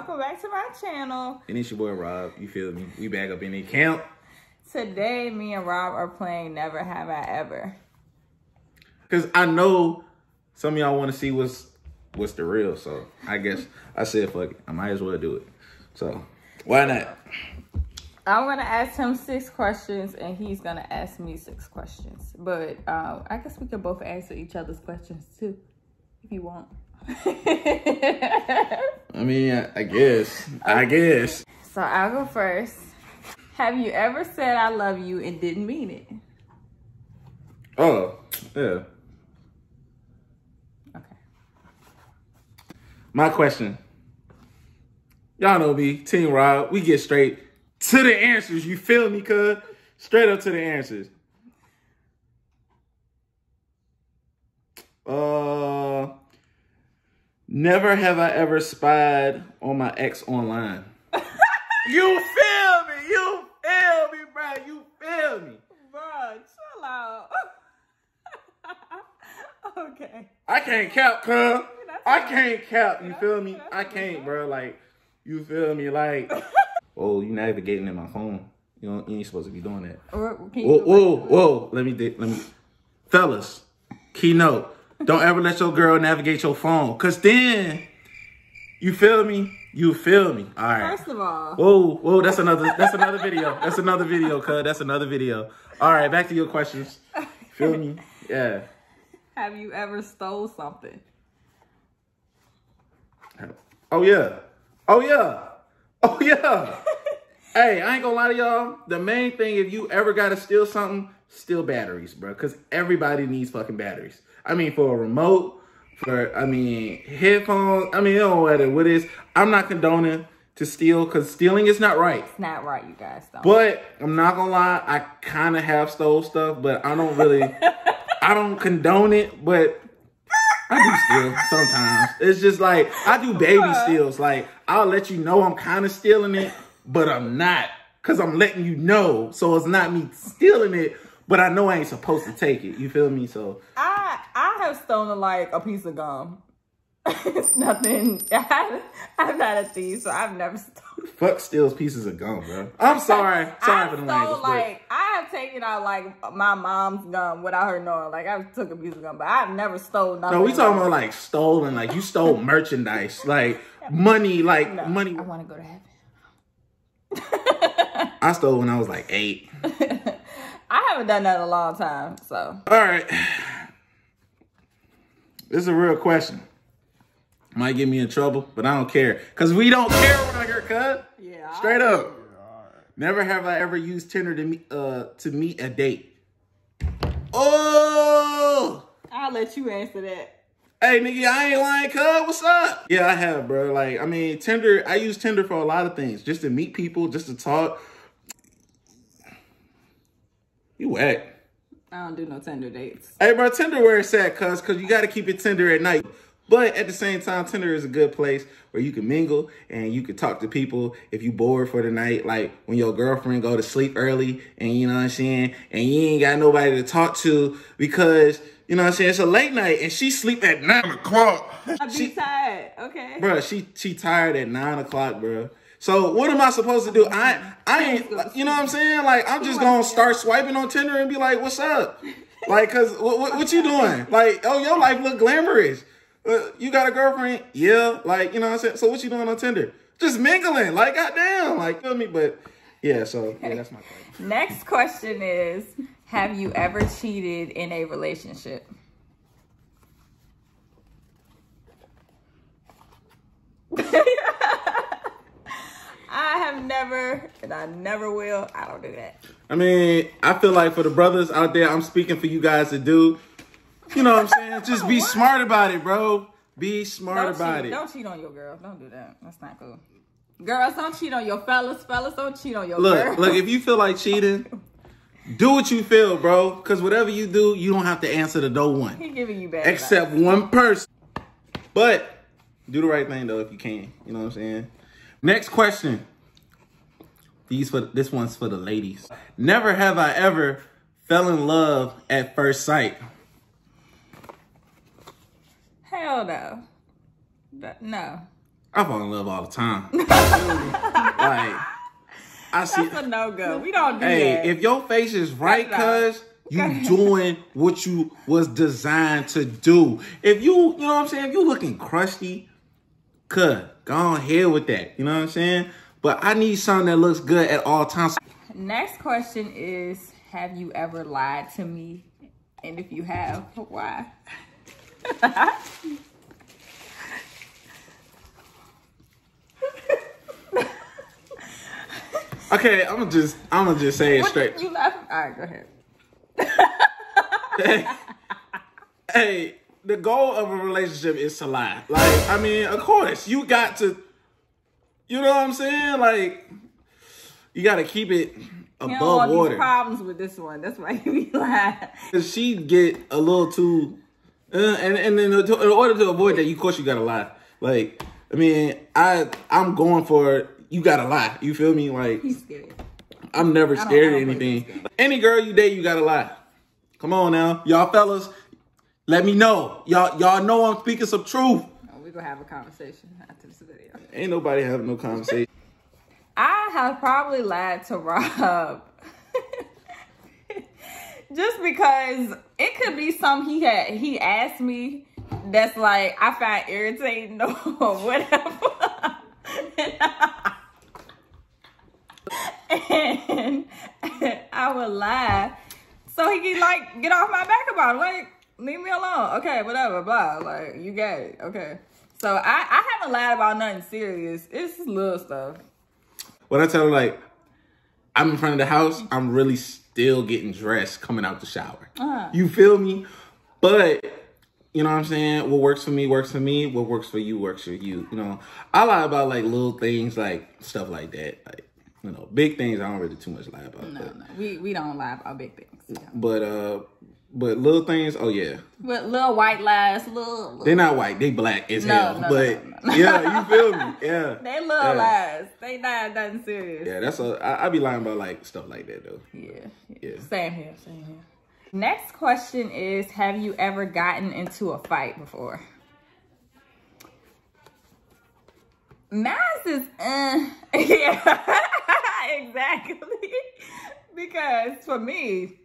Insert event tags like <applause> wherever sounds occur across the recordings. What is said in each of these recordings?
welcome back to my channel. And it's your boy Rob. You feel me? We back up in the camp. Today, me and Rob are playing Never Have I Ever. Cause I know some of y'all want to see what's what's the real. So I guess I said fuck it. I might as well do it. So why not? I'm gonna ask him six questions and he's gonna ask me six questions. But uh, I guess we can both answer each other's questions too, if you want. <laughs> I mean, I, I guess. I guess. So I'll go first. Have you ever said I love you and didn't mean it? Oh, yeah. Okay. My question. Y'all know me, Team Rob. We get straight to the answers. You feel me, cuz? Straight up to the answers. Uh, never have I ever spied on my ex online. <laughs> you feel me? You feel me, bro? You feel me? Bro, chill out. <laughs> okay. I can't count, cuz. I can't count. You feel me? I can't, bro. Like, you feel me? Like, <laughs> oh, you navigating in my phone. You know, you ain't supposed to be doing that. Or, can you Whoa, go whoa, back to it? whoa. Let me, let me. Fellas, keynote. Don't ever let your girl navigate your phone. Cause then, you feel me? You feel me? All right. First of all, Whoa, whoa, that's another that's another video. That's another video, cuz. That's another video. All right, back to your questions. Feel me? Yeah. have you ever stole something? Oh yeah. Oh yeah. Oh yeah. hey, I ain't gonna lie to y'all. The main thing, if you ever gotta steal something, steal batteries, bro. Cause everybody needs fucking batteries. I mean, for a remote, for I mean headphones. I mean, it don't matter what it is. I'm not condoning to steal because stealing is not right. It's not right, you guys. Don't. But I'm not gonna lie, I kind of have stole stuff, but I don't really, <laughs> I don't condone it, but I do steal sometimes. It's just like I do baby steals. Like I'll let you know I'm kind of stealing it, but I'm not, cause I'm letting you know, so it's not me stealing it, but I know I ain't supposed to take it. You feel me? So I I have stolen like a piece of gum. <laughs> it's nothing. <laughs> I, I'm not a thief, so I've never stolen. fuck steals pieces of gum, bro. I'm sorry, <laughs> sorry I for the stole language, but like I have taken out like my mom's gum without her knowing. Like I took a piece of gum, but I've never stolen. nothing. no, we talking about like stolen, like you stole merchandise, like money, like No, money. I want to go to heaven. I stole when I was like eight. I haven't done that in a long time, so All right. This is a real question. Might get me in trouble, but I don't care. Cause we don't care around here, cuz. yeah. Straight up. Never have I ever used Tinder to meet uh to meet a date. Oh I'll let you answer that. Hey nigga, I ain't lying, cuz. What's up? Yeah, I have, bro. Like, I mean, Tinder, I use Tinder for a lot of things. Just to meet people, just to talk. You whack. I don't do no Tinder dates. Hey, bro, Tinder where it's at, cuz, cuz you got to keep it tender at night. But at the same time, Tinder is a good place where you can mingle and you can talk to people if you bored for the night. Like when your girlfriend go to sleep early and you know what I'm saying, and you ain't got nobody to talk to because you know what I'm saying, it's a late night and she sleep at nine o'clock. I be She- tired. Okay. Bro, she she tired at nine o'clock, bro. So what am I supposed to do? I I ain't you know what I'm saying? Like I'm just gonna start swiping on Tinder and be like, "What's up?" Like, cause what what, what you doing? Like, oh, your life look glamorous. Uh, you got a girlfriend? Yeah. Like, you know what I'm saying? So what you doing on Tinder? Just mingling. Like, goddamn. Like, feel me? But yeah. So yeah, that's my question. Next question is Have you ever cheated in a relationship? <laughs> I have never, and I never will. I don't do that. I mean, I feel like for the brothers out there, I'm speaking for you guys to do. You know what I'm saying? Just be smart about it, bro. Be smart Don't about cheat. it. Don't cheat on your girl. Don't do that. That's not cool. Girls, don't cheat on your fellas. Fellas, don't cheat on your Look, girl. look, if you feel like cheating, do what you feel, bro. Because whatever you do, you don't have to answer to no one. he giving you bad Except one person. But do the right thing though if you can. You know what I'm saying? Next question. These for this one's for the ladies. Never have I ever fell in love at first sight. Hell no. No. I fall in love all the time. <laughs> like I see. That's a no go. We don't do Hey, that. if your face is right, Cut it out. cuz you doing what you was designed to do. If you, you know what I'm saying, if you looking crusty, cut. Go on ahead with that. You know what I'm saying? But I need something that looks good at all times. Next question is Have you ever lied to me? And if you have, why? <laughs> Okay, I'm gonna just I'm gonna just say it What straight. You laughing? All right, go ahead. <laughs> hey, hey, the goal of a relationship is to lie. Like, I mean, of course, you got to, you know what I'm saying? Like, you got to keep it above want water. these problems with this one. That's why you be lying. Cause she get a little too, uh, and and then in order to avoid that, you of course you gotta lie. Like, I mean, I I'm going for you gotta lie. You feel me? Like, He's scared. I'm never scared of anything. Any girl you date, you gotta lie. Come on now, y'all fellas. Let me know. Y'all y'all know I'm speaking some truth. Oh, We're going to have a conversation after this video. Ain't nobody having no conversation. <laughs> I have probably lied to Rob. <laughs> Just because it could be something he had he asked me that's like I find irritating <laughs> or whatever. and I would lie. So he can like get off my back about it. Like, leave me alone. Okay, whatever, blah. Like, you got it. Okay. So I, I haven't lied about nothing serious. It's just little stuff. when I tell her like I'm in front of the house, I'm really still getting dressed coming out the shower. Uh-huh. You feel me? But you know what I'm saying? What works for me works for me. What works for you works for you. You know, I lie about like little things, like stuff like that. Like you know, big things I don't really too much lie about. No, But, no, we we don't lie about big things. but uh, but little things, oh yeah, But little white lies, little, little they're not white. They black as No, hell. no, but no, yeah, you feel me? <laughs> Yeah, they little yeah. lies. They not nothing serious. Yeah, that's a. I, I be lying about like stuff like that though. Yeah, Yeah. Same here, same here. Next question is Have you ever gotten into a fight before? Maz is, uh, <laughs> yeah, <laughs> exactly. because for me,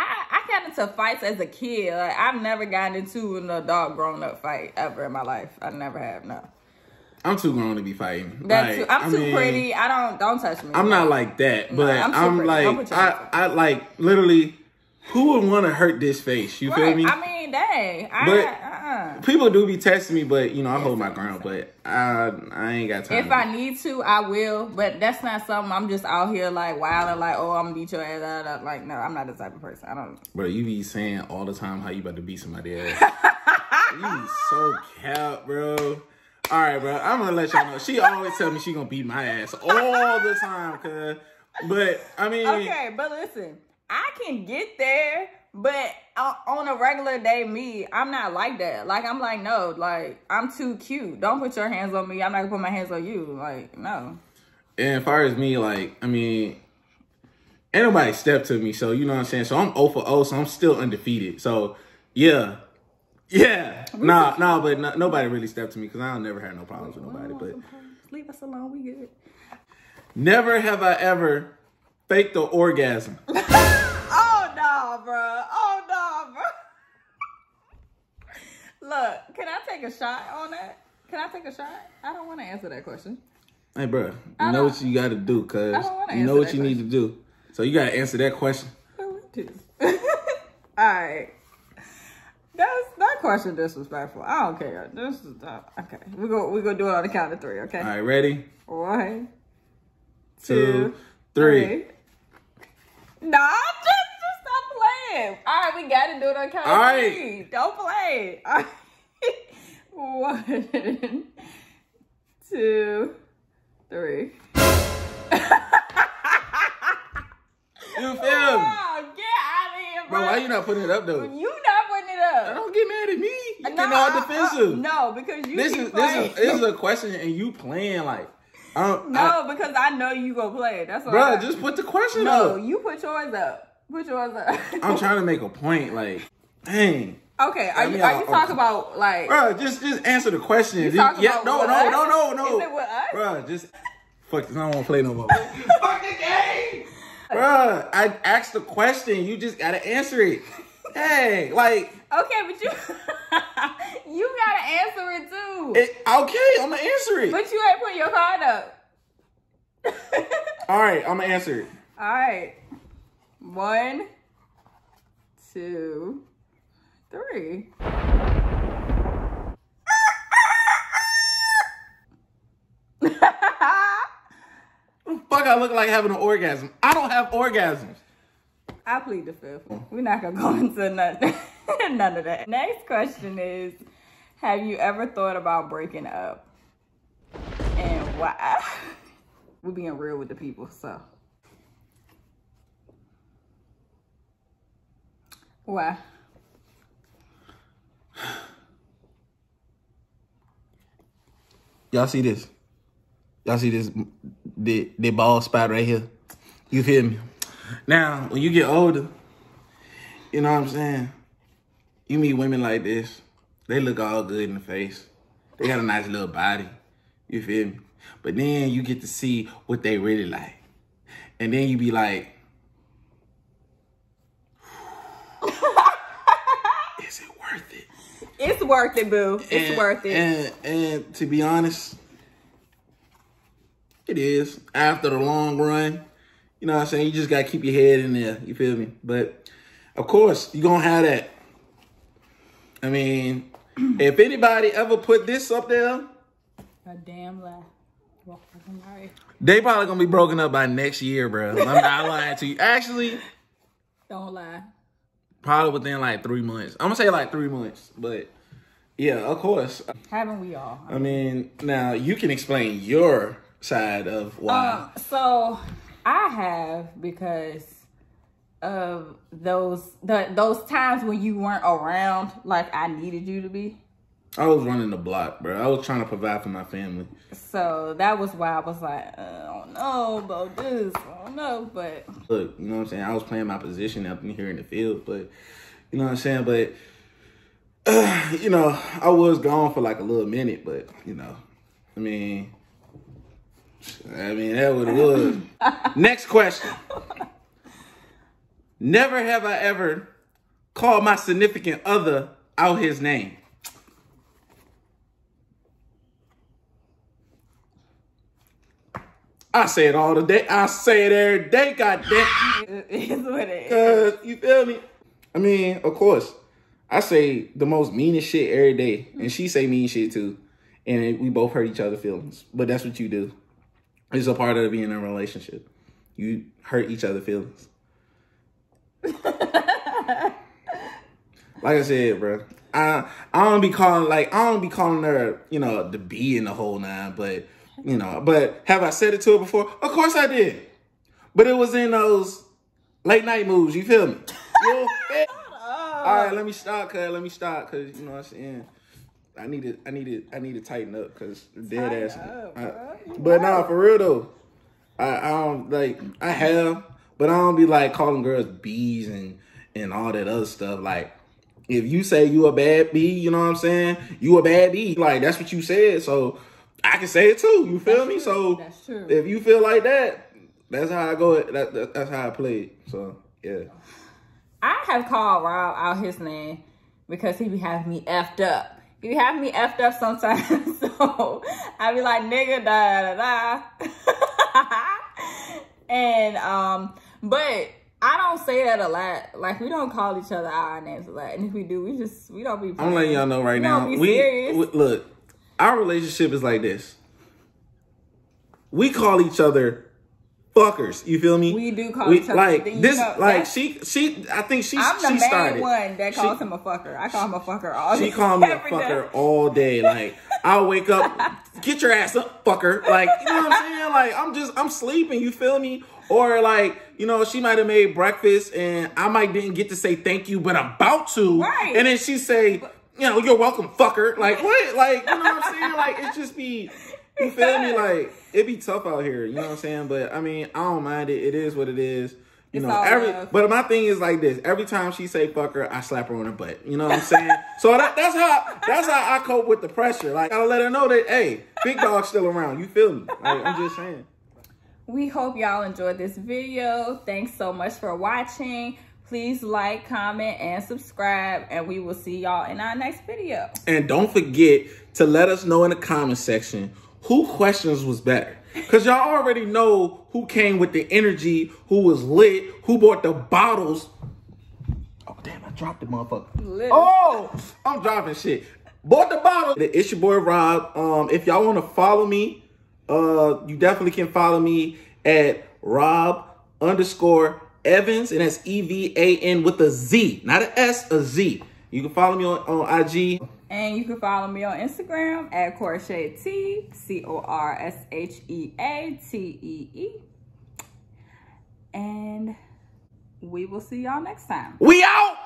I, I got into fights as a kid. Like, I've never gotten into an adult grown up fight ever in my life. I never have, no. I'm too grown to be fighting. That's Like, too, I'm I too mean, pretty. I don't, don't touch me. I'm not like that, but I'm I'm, pretty. Like put your hands I, I like literally. Who would want to hurt this face? You feel me? I mean, dang. I, But- uh-uh. People do be testing me, but you know I hold my ground. But I I ain't got time. If I need to, I will. But that's not something I'm just out here like wilding, like, oh, I'm gonna beat your ass. da. Like, no, I'm not the type of person. I don't. Bro, you be saying all the time how you about to beat somebody ass. <laughs> you be so cap, bro. All right, bro. I'm gonna let y'all know. She always tell me she gonna beat my ass all the time, cuz. But I mean, Okay, but listen, I can get there, but on on a regular day, me, I'm not like that. Like, I'm like, no, like, I'm too cute. Don't put your hands on me. I'm not gonna put my hands on you. Like, no. And as far as me, like, I mean, ain't nobody step to me, so you know what I'm saying. So I'm 0 for 0, so I'm still undefeated. So yeah, yeah, nah, nah, but no, nobody really stepped to me because I don't never had no problems with nobody. But leave us alone. We good. never have I ever faked the orgasm. <laughs> Oh no, bro. Oh no, bro. Look, can I take a shot on that? Can I take a shot? I don't want to answer that question. Hey, bro, you I know what you got to do, cuz I don't wanna you know what you need to do. So you got to answer that question. I want to. All right. That's that question disrespectful. I don't care. This is uh, okay. We go. We gonna do it on the count of three. Okay. All right, ready? One, Two, three. Nah, just just stop playing. All right, we gotta do it on count All right. three. Don't play. All right. <laughs> One, two, three. You feel me? Oh, get out of here, bro. Bro, why you not putting it up, though? You not putting it up. Don't get mad at me. You No, getting all I- I- defensive. no, because you this is this is this is a question and you playing like um no, because I know you gonna play it. That's all. bro just put the question no. up You put yours up. Put yours up. <laughs> i'm trying to make a point like dang Okay, are I mean, you are you I- talking about like? Bro, just just answer the question. Just- talking yeah, about no, with no, us? no, no, no. Is it with us? Bro, just fuck this. I don't want to play no more. <laughs> fuck the game. Bro, I asked the question. You just gotta answer it. Hey, like, Okay, but you <laughs> you gotta answer it too. it, okay, I'm gonna answer it. but you ain't put your card up. <laughs> All right, I'm gonna answer it. All right, one, two, three. <laughs> Fuck, I look like having an orgasm. I don't have orgasms. I plead the fifth. We're not gonna go <laughs> into none, <laughs> none of that. Next question is Have you ever thought about breaking up? And why? <laughs> We're being real with the people, so. Why? Y'all see this? Y'all see this? The the ball spot right here. You feel me? Now, when you get older, you know what I'm saying? You meet women like this, they look all good in the face. They got a nice little body. You feel me? But then you get to see what they really like. And then you be like, <laughs> is it worth it? It's worth it, boo. It's And- worth it. And and to be honest, it is. After the long run, you know what I'm saying? You just gotta keep your head in there. You feel me? But of course, you're gonna have that. I mean, <clears throat> if anybody ever put this up there, A damn lie. Well, they probably gonna be broken up by next year, bro. I'm not <laughs> lying to you. Actually, Don't lie. probably within like three months. I'm gonna say like three months, but yeah, of course. Haven't we all? I mean, now you can explain your side of why. Um, so I have because of those the those times when you weren't around, like I needed you to be. I was running the block, bro. I was trying to provide for my family. So that was why I was like, uh, I don't know about this. I don't know, but Look, you know what I'm saying? I was playing my position up in here in the field, but you know what I'm saying? But uh, <sighs> you know, I was gone for like a little minute, but you know, I mean, I mean that what it was. Next question. Never have I ever called my significant other out his name. I say it all the day. I say it every day. God damn. it is what it is. Cause you feel me? I mean, of course, I say the most meanest shit every day, and she say mean shit too, and we both hurt each other's feelings. But that's what you do. It's a part of being in a relationship. You hurt each other's feelings. like I said, bro, I I don't be calling like I don't be calling her, you know, the B in the whole nine, but you know, but have I said it to her before? Of course I did. But it was in those late night moves, you feel me? <laughs> You feel- All right, let me stop, cuz let me stop, cuz you know what I'm saying. I need to, I need to, I need to tighten up, cause dead ass. up, I- but nah, for real though, I, I don't like, I have, but I don't be like calling girls bees and and all that other stuff. Like, if you say you a bad bee, you know what I'm saying? You a bad bee, like that's what you said. So I can say it too. You feel me? So That's true. if you feel like that, that's how I go. That, that that's how I play it. So yeah. I have called Rob out his name because he be having me effed up. He have me effed up sometimes. <laughs> So I be like, nigga, da da da. <laughs> and um, but I don't say that a lot. Like we don't call each other our names a lot. And if we do, we just we don't be I'm letting y'all know right We now. We, serious. we- look, our relationship is like this. We call each other fuckers. You feel me? We do call We- each other- like this. know, like she, she. I think she. I'm the she main started. one that calls She- him a fucker. I call him a fucker all She day. called me a every day. fucker all day. Like I'll wake up, <laughs> get your ass up, fucker. Like you know what I'm saying? Like I'm just I'm sleeping. You feel me? Or like you know she might have made breakfast and I might didn't get to say thank you, but I'm about to. Right. And then she say, you know, you're welcome, fucker. Like what? Like you know what I'm saying? Like it just be. You feel me? Like it'd be tough out here. You know what I'm saying? But I mean, I don't mind it. It is what it is. You It's know, every love. but my thing is like this. Every time she say fuck her, I slap her on her butt. You know what I'm saying? so that, that's how that's how I cope with the pressure. Like I let her know that hey, big dog's still around. You feel me? Like, I'm just saying. We hope y'all enjoyed this video. Thanks so much for watching. Please like, comment, and subscribe. And we will see y'all in our next video. And don't forget to let us know in the comment section who questions was better. Cause y'all already know who came with the energy, who was lit, who bought the bottles. Oh damn, I dropped the motherfucker. Literally. Oh, I'm dropping shit. Bought the bottle. It's your boy Rob. Um, if y'all want to follow me, uh, you definitely can follow me at Rob underscore Evans, and that's E V A N with a Z, not an S, a Z. You can follow me on, on IG. And you can follow me on Instagram at Corshea Tee, C O R S H E A T E E. And we will see y'all next time. We out.